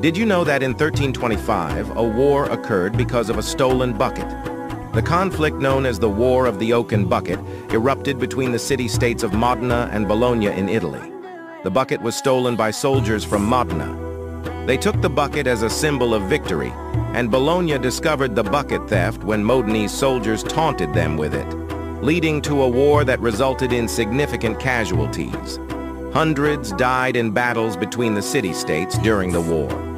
Did you know that in 1325, a war occurred because of a stolen bucket? The conflict known as the War of the Oaken Bucket erupted between the city-states of Modena and Bologna in Italy. The bucket was stolen by soldiers from Modena. They took the bucket as a symbol of victory, and Bologna discovered the bucket theft when Modenese soldiers taunted them with it, leading to a war that resulted in significant casualties. Hundreds died in battles between the city-states during the war.